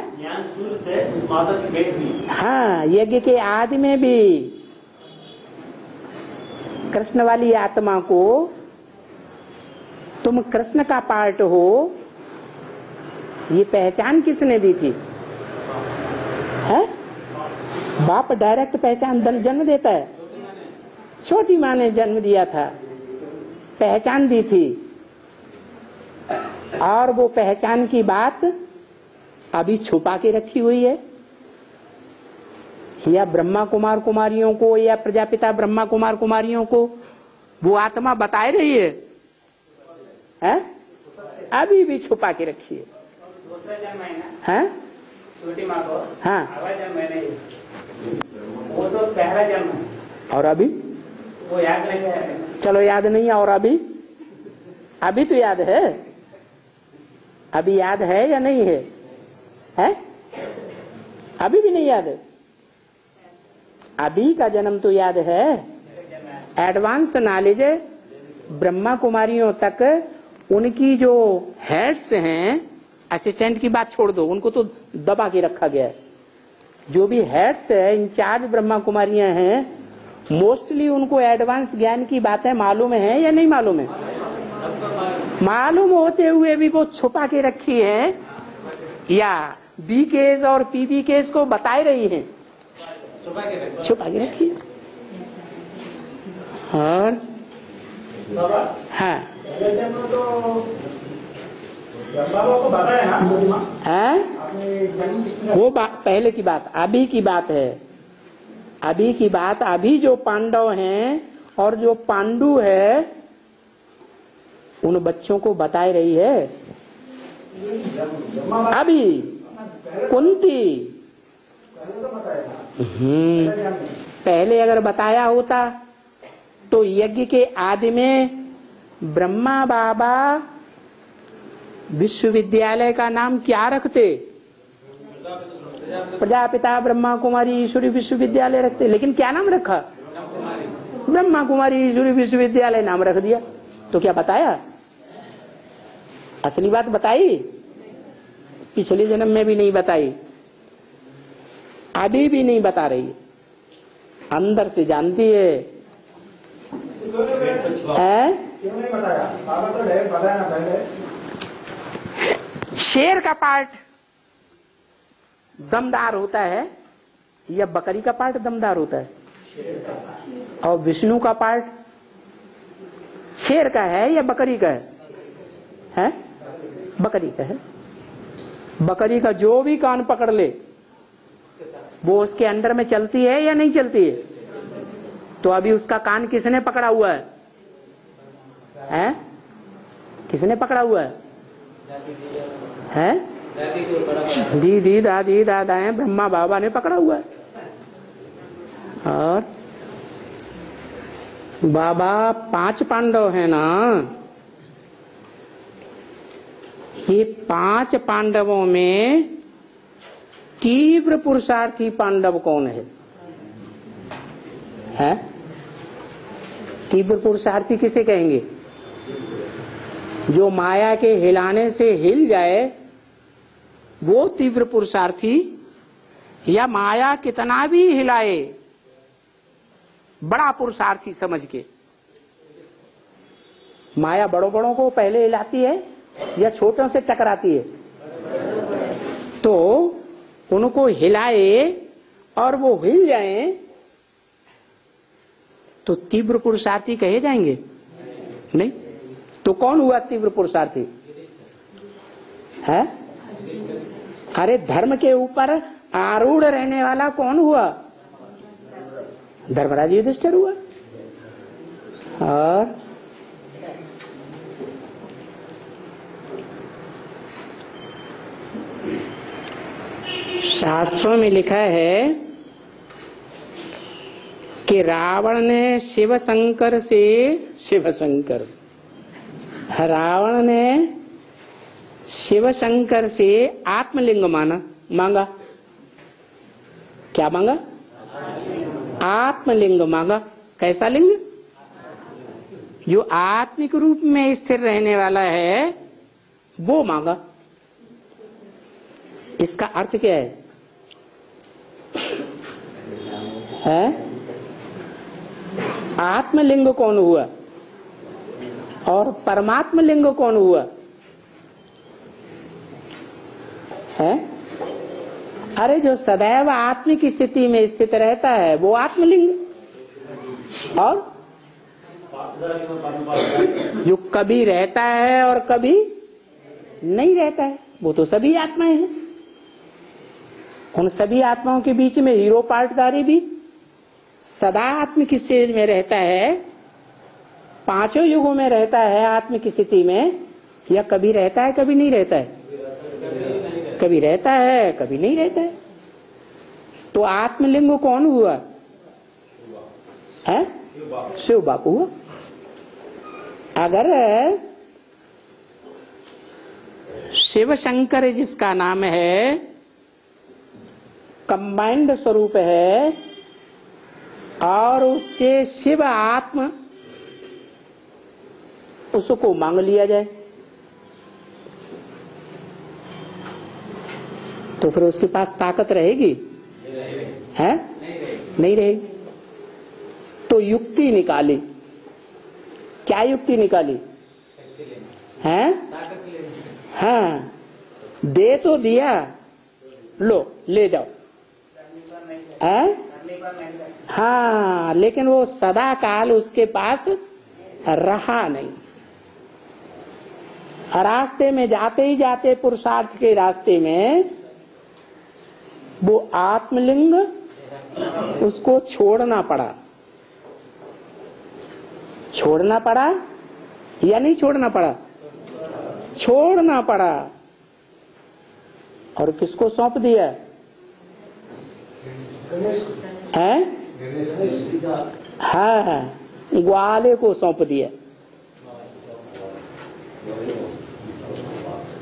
हाँ यज्ञ के आदि में भी। कृष्ण वाली आत्मा को तुम कृष्ण का पार्ट हो, ये पहचान किसने दी थी? है? बाप डायरेक्ट पहचान जन्म देता है। छोटी माँ ने जन्म दिया था, पहचान दी थी। और वो पहचान की बात अभी छुपा के रखी हुई है। या ब्रह्मा कुमार कुमारियों को, या प्रजापिता ब्रह्मा कुमार कुमारियों को वो आत्मा बताए रही है। हैं? अभी भी छुपा के रखी है जन्म है हैं? छोटी माँ को? हाँ। है वो तो पहला जन्म है। और अभी? वो याद नहीं है। चलो याद नहीं है और अभी? अभी तो याद है। अभी याद है या नहीं है? है? अभी भी नहीं याद है। अभी का जन्म तो याद है। एडवांस नॉलेज ब्रह्मा कुमारियों तक उनकी जो हेड्स हैं असिस्टेंट की बात छोड़ दो उनको तो दबा के रखा गया है। जो भी हेड्स है इंचार्ज ब्रह्मा कुमारियाँ हैं मोस्टली उनको एडवांस ज्ञान की बातें मालूम है या नहीं मालूम है? मालूम होते हुए भी वो छुपा के रखी है या बी केस और पीबी केस को बताए रही है। छुपा के रखो। है। और? हाँ। माँ है? वो बात पहले की बात, अभी की बात है। अभी की बात, अभी जो पांडव हैं और जो पांडु है, उन बच्चों को बताए रही है। अभी, कुंती। हम्म। पहले अगर बताया होता तो यज्ञ के आदि में ब्रह्मा बाबा विश्वविद्यालय का नाम क्या रखते? प्रजापिता ब्रह्मा कुमारी ईश्वरी विश्वविद्यालय रखते। लेकिन क्या नाम रखा? ब्रह्मा कुमारी ईश्वरी विश्वविद्यालय नाम रख दिया। तो क्या बताया? असली बात बताई? पिछले जन्म में भी नहीं बताई। अभी भी नहीं बता रही। अंदर से जानती है। है? क्यों नहीं बताया? बाबा तो शेर का पार्ट दमदार होता है या बकरी का पार्ट दमदार होता है? और विष्णु का पार्ट शेर का है या बकरी का है, है? बकरी का है। बकरी का जो भी कान पकड़ ले वो उसके अंडर में चलती है या नहीं चलती है? तो अभी उसका कान किसने पकड़ा हुआ है? हैं? किसने पकड़ा हुआ है? हैं? दीदी, दादी दादा है ब्रह्मा बाबा ने पकड़ा हुआ है। और? बाबा पाँच पांडव है ना? ये पाँच पांडवों में तीव्र पुरुषार्थी पांडव कौन है? है? तीव्र पुरुषार्थी किसे कहेंगे? जो माया के हिलाने से हिल जाए, वो तीव्र पुरुषार्थी या माया कितना भी हिलाए, बड़ा पुरुषार्थी समझ के। माया बड़ों बड़ों को पहले हिलाती है या छोटों से टकराती है? तो उनको हिलाए और वो हिल जाए तो तीव्र पुरुषार्थी कहे जाएँगे? नहीं? तो कौन हुआ तीव्र पुरुषार्थी? है? अरे धर्म के ऊपर आरूढ़ रहने वाला कौन हुआ? धर्मराज युधिष्ठिर हुआ। और शास्त्रों में लिखा है कि रावण ने शिव शंकर से शिव शंकर रावण ने शिव शंकर से आत्मलिंग माना। मांगा। क्या मांगा? आत्मलिंग मांगा। कैसा लिंग? जो आत्मिक रूप में स्थिर रहने वाला है, वो मांगा। इसका अर्थ क्या है? है? आत्मलिंग कौन हुआ? और परमात्म लिंग कौन हुआ? है? अरे जो सदैव आत्मिक स्थिति में स्थित रहता है, वो आत्मलिंग। और? जो कभी रहता है और कभी नहीं रहता है, वो तो सभी आत्माएँ हैं। उन सभी आत्माओं के बीच में हीरो पार्टदारी भी सदा आत्मिक स्थिति में रहता है, पाँचों युगों में रहता है आत्मिक स्थिति में, या कभी रहता है, कभी नहीं रहता है? कभी रहता है, कभी नहीं रहता है। तो आत्मलिंग कौन हुआ? है? शिव बापू हुआ। अगर शिव शंकर जिसका नाम है, कंबाइंड स्वरूप है और उससे शिव आत्म उसको मांग लिया जाए। तो फिर उसके पास ताकत रहेगी? है? नहीं रहेगी। तो युक्ति निकाली। क्या युक्ति निकाली? है? हाँ। दे तो दिया। लो ले जाओ। है? हाँ लेकिन वो सदा काल उसके पास रहा नहीं। रास्ते में जाते ही जाते पुरुषार्थ के रास्ते में वो आत्मलिंग उसको छोड़ना पड़ा। छोड़ना पड़ा या नहीं छोड़ना पड़ा? छोड़ना पड़ा। और किसको सौंप दिया? है? हाँ ग्वाले को सौंप दिया।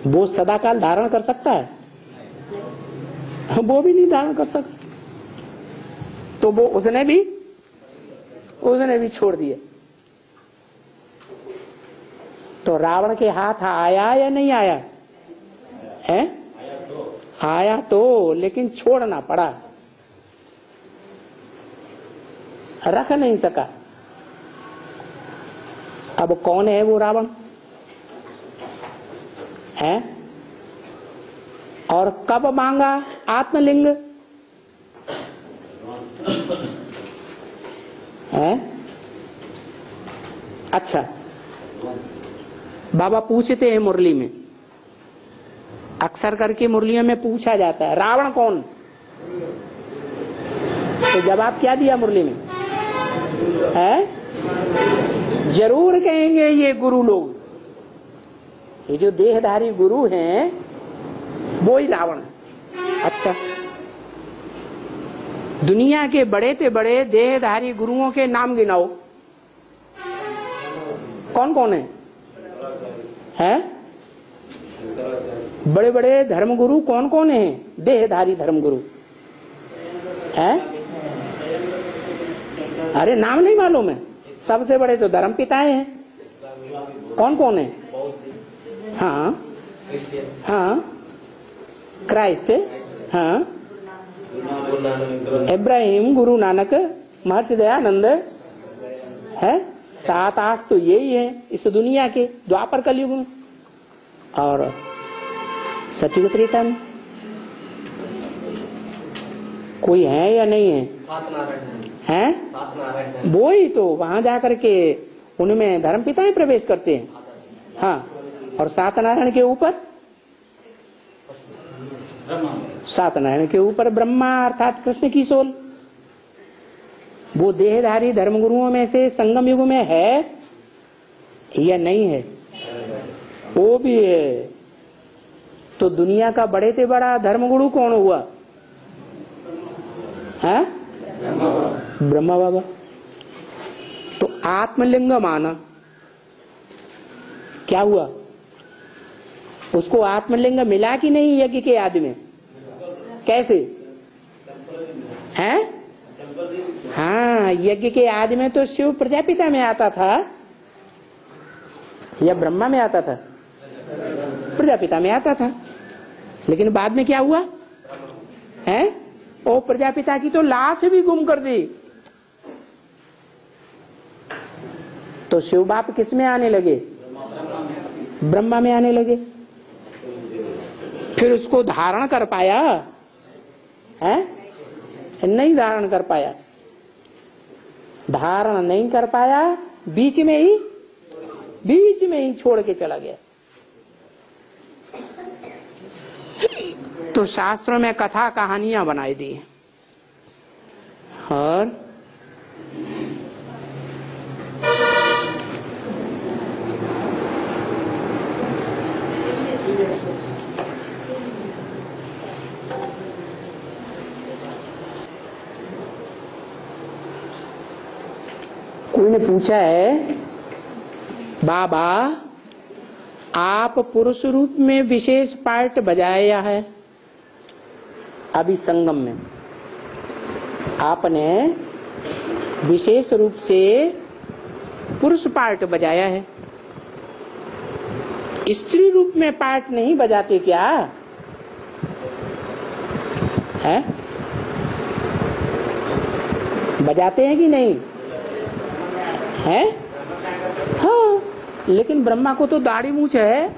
वो सदाकाल धारण कर सकता है? वो भी नहीं धारण कर सकता। तो वो उसने भी उसने भी छोड़ दिया। तो रावण के हाथ आया या नहीं आया? है? आया तो लेकिन छोड़ना पड़ा। रख नहीं सका। अब कौन है वो रावण? है? और कब मांगा आत्मलिंग? है? अच्छा। बाबा पूछते हैं मुरली में। अक्सर करके मुरलियों में पूछा जाता है, रावण कौन? तो जवाब क्या दिया मुरली में है? ज़रूर कहेंगे ये गुरु लोग। ये जो देहधारी गुरु हैं, वो ही रावण अच्छा। दुनिया के बड़े से बड़े देहधारी गुरुओं के नाम गिनाओ। कौन कौन है? हैं? बड़े बड़े धर्मगुरु कौन कौन है? देहधारी धर्मगुरु। हैं? अरे नाम नहीं मालूम है। सबसे बड़े तो धर्म पिताएँ हैं। कौन कौन है? हाँ। हाँ। क्राइस्ट हाँ। इब्राहिम, गुरु नानक, महर्षि दयानंद है। सात आठ तो यही है इस दुनिया के, द्वापर कलयुग में। और सतयुग में कोई है या नहीं है? है? हैं है वो ही तो वहाँ जाकर के उनमें धर्म पिता ही प्रवेश करते हैं। हाँ और सात नारायण के ऊपर? सात नारायण के ऊपर ब्रह्मा, अर्थात कृष्ण की सोल। वो देहधारी धर्मगुरुओं में से संगम युग में है या नहीं है? वो भी है। तो दुनिया का बड़े से बड़ा धर्मगुरु कौन हुआ? है? ब्रह्मा बाबा। तो आत्मलिंग माना क्या हुआ? उसको आत्मलिंग मिला कि नहीं यज्ञ के आदि में? कैसे? हैं? हाँ यज्ञ के आदि में तो शिव प्रजापिता में आता था, या ब्रह्मा में आता था? प्रजापिता में आता था। लेकिन बाद में क्या हुआ? है? ओ प्रजापिता की तो लाश भी गुम कर दी। तो शिव बाप किसमें आने लगे? ब्रह्मा में आने लगे। फिर उसको धारण कर पाया? है? नहीं धारण कर पाया। धारण नहीं कर पाया, बीच में ही, बीच में ही छोड़ के चला गया। तो शास्त्रों में कथा कहानियाँ बनाई दी। और? कोई ने पूछा है, बाबा, आप पुरुष रूप में विशेष पार्ट बजाया है? अभी संगम में। आपने विशेष रूप से पुरुष पार्ट बजाया है। स्त्री रूप में पार्ट नहीं बजाते क्या? है? बजाते हैं कि नहीं? है? हाँ लेकिन ब्रह्मा को तो दाढ़ी मूछ है।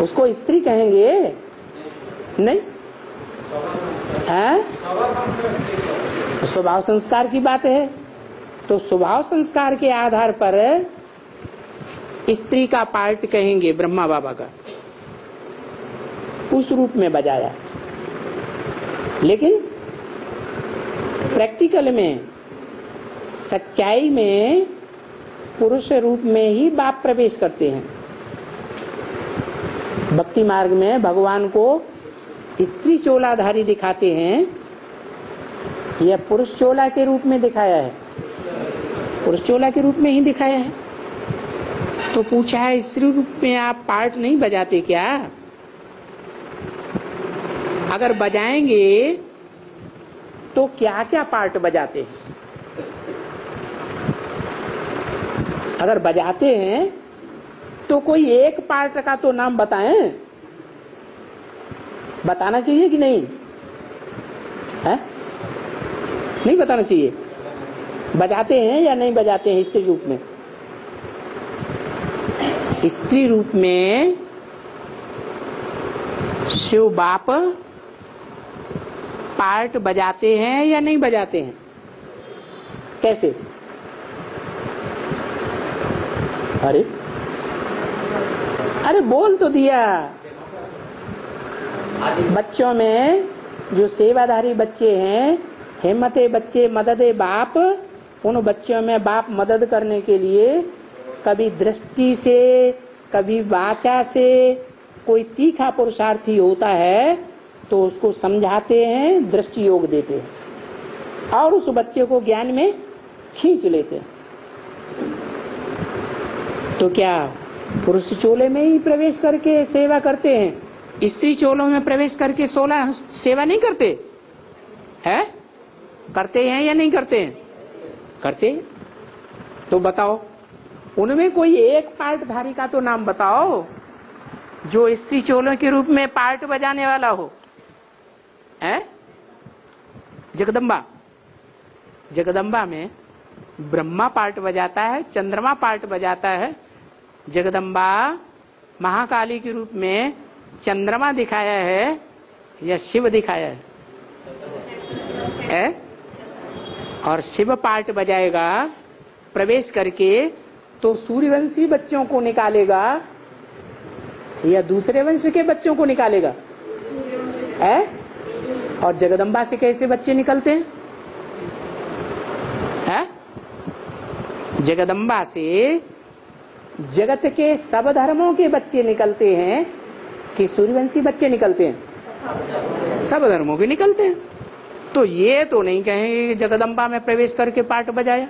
उसको स्त्री कहेंगे। नहीं? है? स्वभाव संस्कार की बात है। तो स्वभाव संस्कार के आधार पर स्त्री का पार्ट कहेंगे ब्रह्मा बाबा का। उस रूप में बजाया। लेकिन प्रैक्टिकल में, सच्चाई में पुरुष रूप में ही बाप प्रवेश करते हैं। भक्ति मार्ग में भगवान को स्त्री चोलाधारी दिखाते हैं यह पुरुष चोला के रूप में दिखाया है? पुरुष चोला के रूप में ही दिखाया है। तो पूछा है स्त्री रूप में आप पार्ट नहीं बजाते क्या? अगर बजाएँगे तो क्या क्या पार्ट बजाते हैं? अगर बजाते हैं तो कोई एक पार्ट का तो नाम बताएँ। बताना चाहिए कि नहीं? है? नहीं बताना चाहिए। बजाते हैं या नहीं बजाते हैं स्त्री रूप में? स्त्री रूप में शिव बाप पार्ट बजाते हैं या नहीं बजाते हैं? कैसे? अरे अरे बोल तो दिया। बच्चों में जो सेवाधारी बच्चे हैं, हिम्मते बच्चे, मदद बाप, उन बच्चों में बाप मदद करने के लिए कभी दृष्टि से, कभी वाचा से कोई तीखा पुरुषार्थी होता है तो उसको समझाते हैं, दृष्टि योग देते हैं। और उस बच्चे को ज्ञान में खींच लेते हैं। तो क्या पुरुष चोले में ही प्रवेश करके सेवा करते हैं? स्त्री चोलों में प्रवेश करके सोलह सेवा नहीं करते? है? करते हैं या नहीं करते? हैं करते। तो बताओ, उनमें कोई एक पार्टधारी का तो नाम बताओ, जो स्त्री चोलों के रूप में पार्ट बजाने वाला हो। है? जगदम्बा। जगदम्बा में ब्रह्मा पार्ट बजाता है, चंद्रमा पार्ट बजाता है। जगदम्बा महाकाली के रूप में चंद्रमा दिखाया है या शिव दिखाया है, है? और शिव पार्ट बजाएगा प्रवेश करके तो सूर्यवंशी बच्चों को निकालेगा या दूसरे वंश के बच्चों को निकालेगा? है? और जगदम्बा से कैसे बच्चे निकलते हैं? है? जगदम्बा से जगत के सब धर्मों के बच्चे निकलते हैं। कि सूर्यवंशी बच्चे निकलते हैं। सब धर्मों के निकलते हैं। तो ये तो नहीं कहेंगे कि जगदम्बा में प्रवेश करके पाठ बजाया।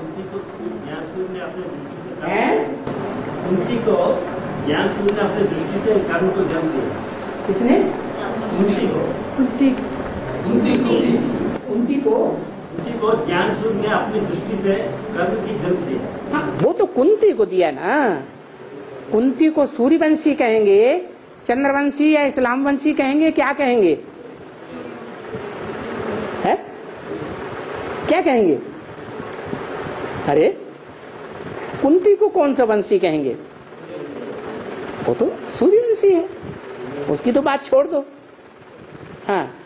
उनकी तो ज्ञान सूर्य ने अपने दृष्टि से हैं? उनकी तो ज्ञान सूर्य ने अपने दृष्टि से कर्म को जन्म दिया। किसने? उनकी को। कुंती उनकी कुंती कुंती को। उनकी को ज्ञान सूर्य ने अपनी दृष्टि से कर्म की जन्म दिया। हाँ, वो तो कुंती को दिया ना। कुंती को सूर्यवंशी कहेंगे, चंद्रवंशी या इस्लाम वंशी कहेंगे, क्या कहेंगे? है? क्या कहेंगे? अरे, कुंती को कौन सा वंशी कहेंगे? वो तो सूर्यवंशी है। उसकी तो बात छोड़ दो। हाँ।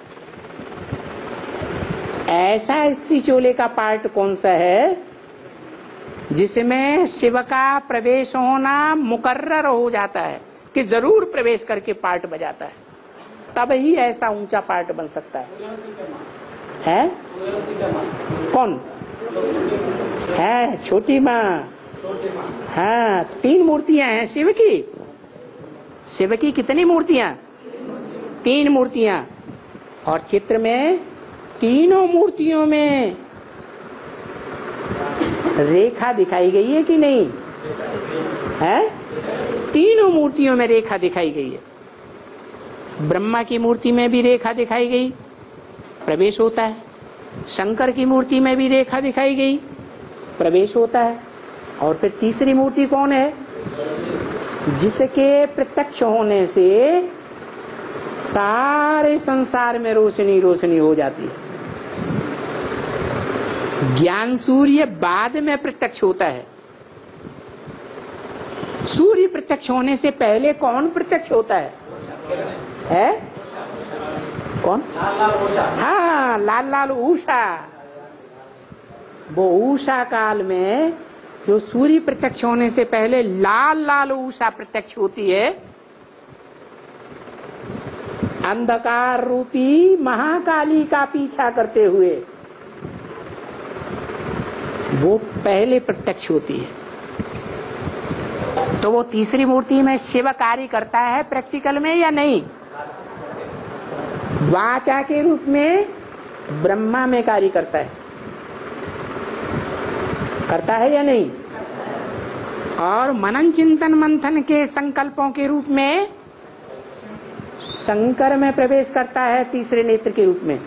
ऐसा स्त्री चोले का पार्ट कौन सा है? जिसमें शिव का प्रवेश होना मुकर्र हो जाता है, कि ज़रूर प्रवेश करके पार्ट बजाता है। तब ही ऐसा ऊँचा पार्ट बन सकता है। है? कौन? है, छोटी माँ। हाँ तीन मूर्तियाँ हैं शिव की। शिव की कितनी मूर्तियाँ? तीन मूर्तियाँ। और चित्र में तीनों मूर्तियों में रेखा दिखाई गई है कि नहीं? है? तीनों मूर्तियों में रेखा दिखाई गई है। ब्रह्मा की मूर्ति में भी रेखा दिखाई गई। प्रवेश होता है। शंकर की मूर्ति में भी रेखा दिखाई गई। प्रवेश होता है। और फिर तीसरी मूर्ति कौन है? जिसके प्रत्यक्ष होने से सारे संसार में रोशनी रोशनी हो जाती है। ज्ञान सूर्य बाद में प्रत्यक्ष होता है। सूर्य प्रत्यक्ष होने से पहले कौन प्रत्यक्ष होता है? है? कौन? हाँ लाल लाल ऊषा। वो ऊषा काल में जो सूर्य प्रत्यक्ष होने से पहले लाल लाल ऊषा प्रत्यक्ष होती है, अंधकार रूपी महाकाली का पीछा करते हुए। वो पहले प्रत्यक्ष होती है। तो वो तीसरी मूर्ति में शिव कार्य करता है प्रैक्टिकल में या नहीं? वाचा के रूप में ब्रह्मा में कार्य करता है। करता है या नहीं? और मनन चिंतन मंथन के संकल्पों के रूप में शंकर में प्रवेश करता है तीसरे नेत्र के रूप में।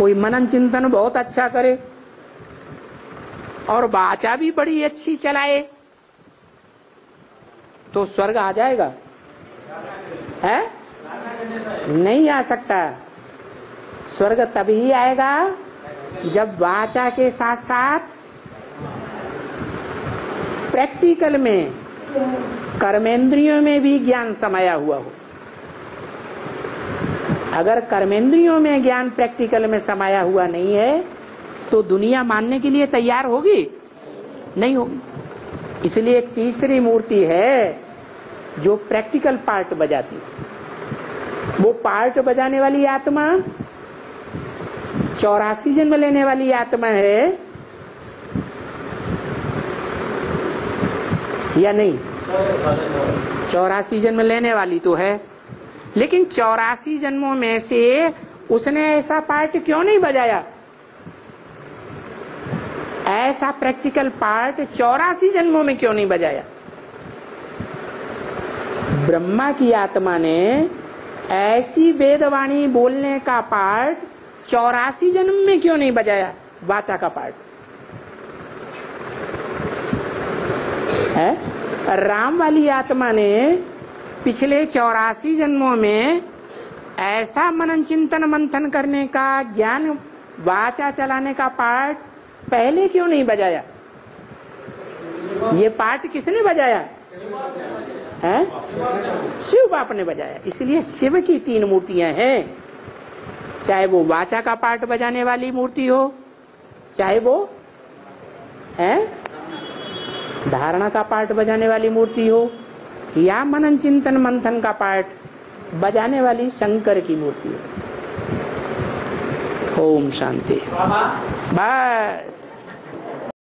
कोई मनन चिंतन बहुत अच्छा करे और वाचा भी बड़ी अच्छी चलाए तो स्वर्ग आ जाएगा। है? नहीं आ सकता। स्वर्ग तभी आएगा जब वाचा के साथ साथ प्रैक्टिकल में, कर्मेंद्रियों में भी ज्ञान समाया हुआ हो। अगर कर्मेंद्रियों में ज्ञान प्रैक्टिकल में समाया हुआ नहीं है तो दुनिया मानने के लिए तैयार होगी? नहीं होगी। इसलिए एक तीसरी मूर्ति है जो प्रैक्टिकल पार्ट बजाती वो पार्ट बजाने वाली आत्मा, चौरासी जन्म लेने वाली आत्मा है, या नहीं? चौरासी जन्म लेने वाली तो है। लेकिन चौरासी जन्मों में से उसने ऐसा पार्ट क्यों नहीं बजाया? ऐसा प्रैक्टिकल पार्ट चौरासी जन्मों में क्यों नहीं बजाया? ब्रह्मा की आत्मा ने ऐसी वेदवाणी बोलने का पार्ट चौरासी जन्म में क्यों नहीं बजाया? वाचा का पार्ट। है? राम वाली आत्मा ने पिछले चौरासी जन्मों में ऐसा मनन चिंतन मंथन करने का, ज्ञान वाचा चलाने का पार्ट पहले क्यों नहीं बजाया? ये पाठ किसने बजाया? है? शिव बाप ने बजाया। इसलिए शिव की तीन मूर्तियाँ हैं। चाहे वो वाचा का पार्ट बजाने वाली मूर्ति हो, चाहे वो, है? धारणा का पार्ट बजाने वाली मूर्ति हो या मनन चिंतन मंथन का पाठ बजाने वाली शंकर की मूर्ति है। ओम शांति। बाय। बस